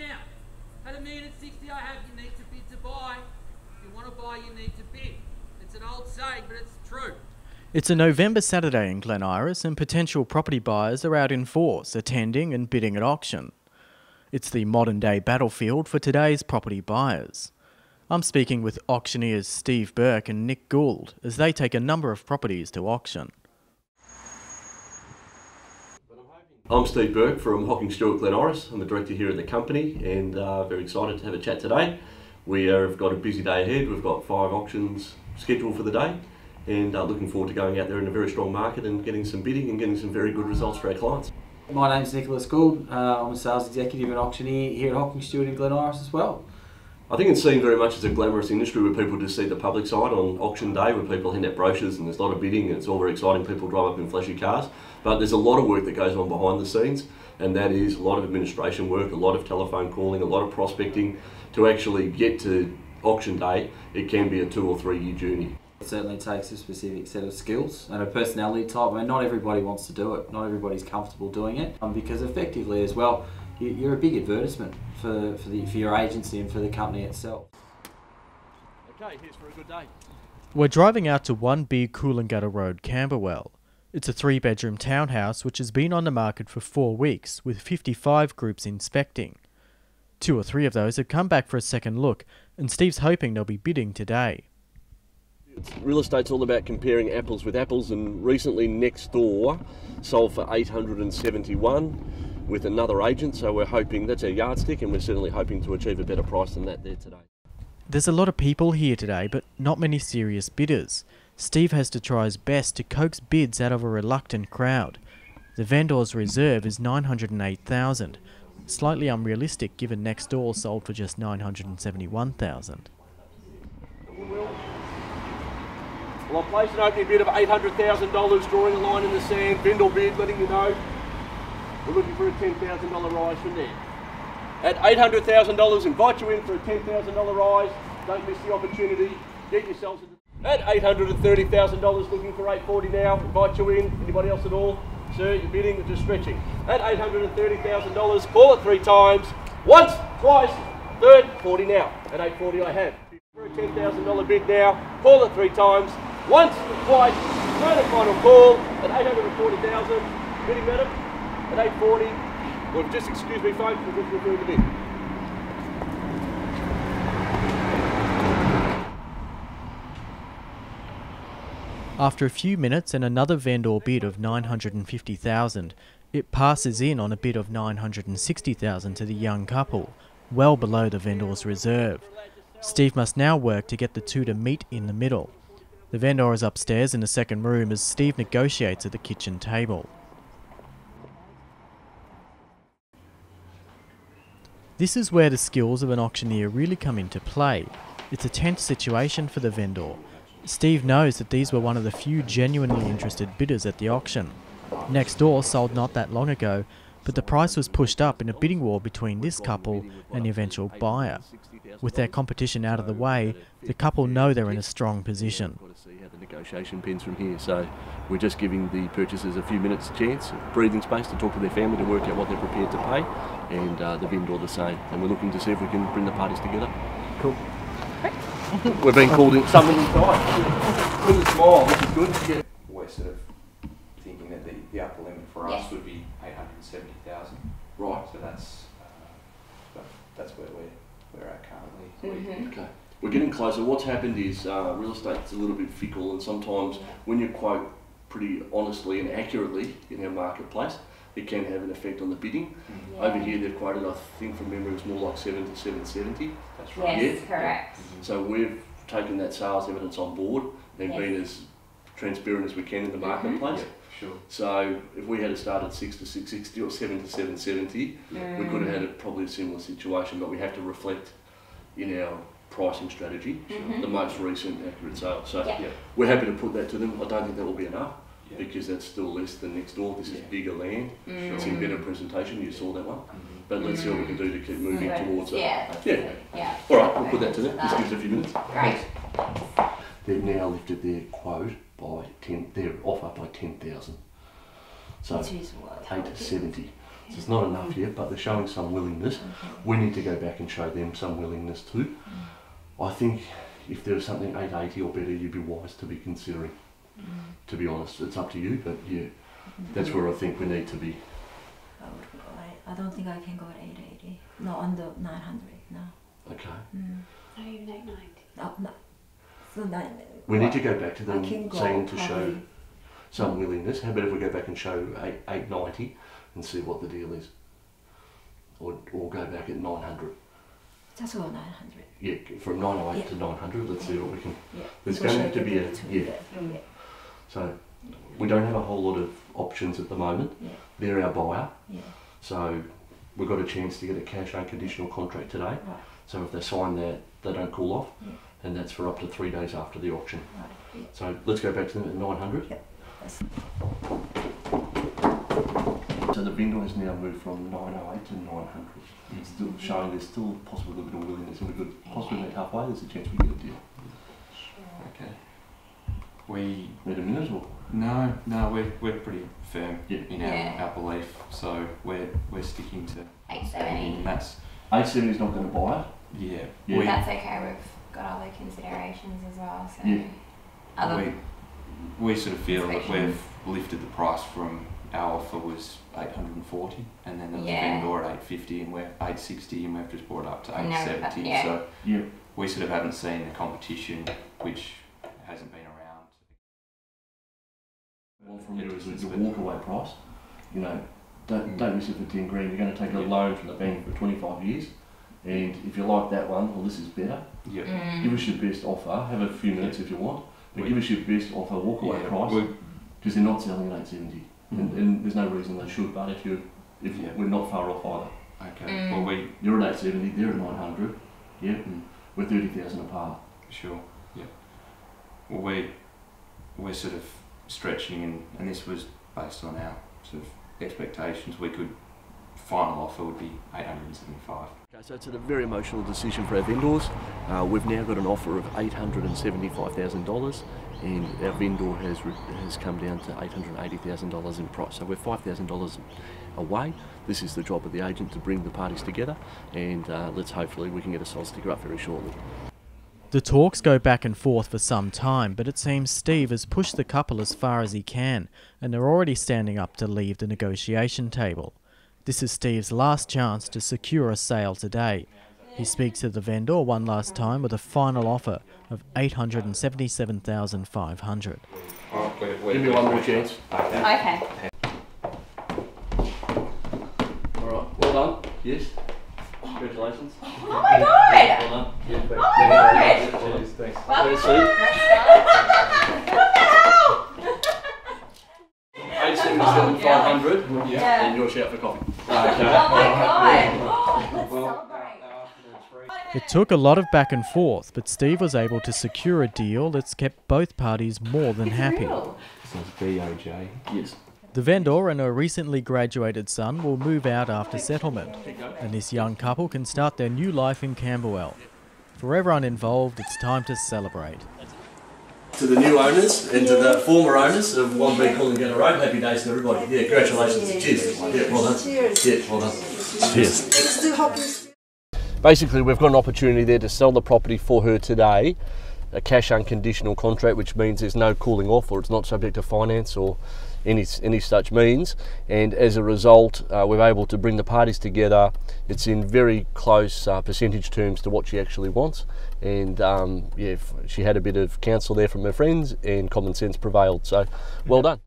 down. At a I have you need to bid to buy. If you want to buy, you need to bid. It's an old saying, but it's true. It's a November Saturday in Glen Iris, and potential property buyers are out in force, attending and bidding at auction. It's the modern day battlefield for today's property buyers. I'm speaking with auctioneers Steve Burke and Nick Goold as they take a number of properties to auction. I'm Steve Burke from Hocking Stuart Glen Iris. I'm the director here at the company and uh, very excited to have a chat today. We have got a busy day ahead. We've got five auctions scheduled for the day and uh, looking forward to going out there in a very strong market and getting some bidding and getting some very good results for our clients. My name's Nicholas Goold. Uh, I'm a sales executive and auctioneer here at Hocking Stuart in Glen Iris as well. I think it's seen very much as a glamorous industry where people just see the public side on auction day where people hand out brochures and there's a lot of bidding and it's all very exciting. People drive up in flashy cars, but there's a lot of work that goes on behind the scenes, and that is a lot of administration work, a lot of telephone calling, a lot of prospecting to actually get to auction day. It can be a two or three year journey. It certainly takes a specific set of skills and a personality type. I mean, not everybody wants to do it. Not everybody's comfortable doing it um, because effectively as well, you're a big advertisement for, for, the, for your agency and for the company itself. Okay, here's for a good day. We're driving out to 1B Cooloongatta Road, Camberwell. It's a three bedroom townhouse which has been on the market for four weeks with 55 groups inspecting. Two or three of those have come back for a second look, and Steve's hoping they'll be bidding today. Real estate's all about comparing apples with apples, and recently next door sold for 871 with another agent. So we're hoping that's our yardstick, and we're certainly hoping to achieve a better price than that there today. There's a lot of people here today, but not many serious bidders. Steve has to try his best to coax bids out of a reluctant crowd. The vendor's reserve is 908,000, slightly unrealistic given next door sold for just 971,000. Well, I'll place an opening bid of $800,000, drawing a line in the sand, vendor bid, letting you know we're looking for a $10,000 rise from there. At $800,000, invite you in for a $10,000 rise. Don't miss the opportunity. Get yourselves at $830,000, looking for 840 now. Invite you in. Anybody else at all? Sir, you're bidding, just stretching. At $830,000, call it three times. Once, twice, third, 40 now. At 840 I have. For a $10,000 bid now, call it three times. Once, twice, third and final call at 840,000. Bidding madam, at 840. Well, just excuse me folks, we're just reviewing the bid. After a few minutes and another vendor bid of 950,000, it passes in on a bid of 960,000 to the young couple, well below the vendor's reserve. Steve must now work to get the two to meet in the middle. The vendor is upstairs in the second room as Steve negotiates at the kitchen table. This is where the skills of an auctioneer really come into play. It's a tense situation for the vendor. Steve knows that these were one of the few genuinely interested bidders at the auction. Next door sold not that long ago, but the price was pushed up in a bidding war between this couple and the eventual buyer. With their competition out of the way, the couple know they're in a strong position. See how the negotiation pins from here. So we're just giving the purchasers a few minutes chance, breathing space to talk to their family to work out what they're prepared to pay, and uh, the vendor the same. And we're looking to see if we can bring the parties together. Cool. We're being called in, summoned inside. With a smile, which is good. Yeah. We're sort of thinking that the, the upper limit for us Yeah. would be 870,000. Right. So that's uh, that's where we're we're at currently. Okay. We're getting closer. What's happened is uh, real estate's a little bit fickle, and sometimes when you quote pretty honestly and accurately in our marketplace, it can have an effect on the bidding. Mm-hmm. Over here, they've quoted, I think from memory, it was more like seven to seven seventy. That's right. Yes, Yeah. correct. Mm-hmm. So we've taken that sales evidence on board and Yes. been as transparent as we can in the mm-hmm. marketplace. Sure. So if we had started six to six sixty or seven to seven seventy, we could have mm. had a, probably a similar situation, but we have to reflect in our pricing strategy mm-hmm. the most recent accurate sale. So Yeah. Yeah. we're happy to put that to them. I don't think that will be enough Yeah. because that's still less than next door. This is bigger land. Mm. It's in better presentation. You saw that one. Mhm. But let's see what we can do to keep moving Right. towards that. Yeah, Yeah. Yeah. All right, we'll put that to them. Just give us a few minutes. Great. They've now lifted their quote by ten, their offer by ten thousand. So Which is what? eight to seventy. So it's not enough mm-hmm. yet, but they're showing some willingness. We need to go back and show them some willingness too. I think if there was something 880 or better, you'd be wise to be considering. To be honest, it's up to you, but yeah, that's where I think we need to be. I, would, I, I don't think I can go at 880. No, under 900. No. Okay. Mm. Not even 890. No, no. So nine, We need to go back to I them can go saying to show probably- some willingness. How about if we go back and show eight, 890 and see what the deal is? Or, or go back at 900. Just go 900. Yeah, from 908 Yeah. to 900, let's see what we can. Yeah. There's going to have to be a. Yeah, them. so we don't have a whole lot of options at the moment. Yeah. They're our buyer, Yeah. so we've got a chance to get a cash unconditional contract today. Right. So if they sign that, they don't call off, Yeah. and that's for up to three days after the auction. Right. Yeah. So let's go back to them at 900. That's, So the vendor has now moved from 908 to 900. It's still showing there's still possible a little bit of willingness, and we could possibly meet halfway. There's a chance we get a deal. Okay. We Need a minute or? no, no, we're we're pretty firm Yeah. in our, Yeah. our belief, so we're we're sticking to 870. and that's 870 is not going to buy it. yeah. Yeah. We, That's okay. We've got other considerations as well. So Yeah. other we we sort of feel that we've lifted the price from our offer was 840 and then there was Yeah. a vendor at 850 and we're 860 and we've just brought it up to And now we've 870 got- yeah. so Yeah. we sort of haven't seen the competition which hasn't been around want from you is It's- your it's- walkaway price. You know, don't, Mm. don't miss it for 10 grand. You're going to take a Yeah. loan from the bank for 25 years. And if you like that one, well, this is better. yeah Mm. Give us your best offer. Have a few minutes if you want. But We- give us your best offer walkaway yeah, price because they're not selling at 870. And, and there's no reason they should. But if you if Yeah. we're not far off either, okay Mm. well we you're at 870. They're at 900. Yeah, mm, we're 30,000 apart. Sure. Yeah. Well, we we're sort of stretching, and, and this was based on our sort of expectations. We could final offer would be eight hundred and seventy-five. Okay, so it's a very emotional decision for our vendors. Uh, we've now got an offer of $875,000 and our vendor has, has come down to $880,000 in price. So we're $5,000 away. This is the job of the agent to bring the parties together and uh, let's hopefully we can get a sold sticker up very shortly. The talks go back and forth for some time, but it seems Steve has pushed the couple as far as he can, and they're already standing up to leave the negotiation table. This is Steve's last chance to secure a sale today. He speaks to the vendor one last time with a final offer of 877,500. Give me one more chance. Okay. Alright, well done. Yes. Congratulations. Oh my god! Well done. Yeah, Oh my god! Cheers, thanks. Well, Let's what the hell? 877,500 Yeah. and your shout for coffee. Oh my god! Let's celebrate. It took a lot of back and forth, but Steve was able to secure a deal that's kept both parties more than happy. So it's BOJ. Yes. The vendor and her recently graduated son will move out after settlement, and this young couple can start their new life in Camberwell. For everyone involved, it's time to celebrate. To the new owners and to the former owners of One Big Cooloongatta Road, happy days to everybody. Yeah, congratulations. Cheers. Yeah, well done. Cheers. Yeah, well done. Cheers. Let's do hockey. Basically, we've got an opportunity there to sell the property for her today, a cash unconditional contract, which means there's no cooling off or it's not subject to finance or any any such means. And as a result, uh, we're able to bring the parties together. It's in very close uh, percentage terms to what she actually wants. And um, yeah, she had a bit of counsel there from her friends, and common sense prevailed. So, well done.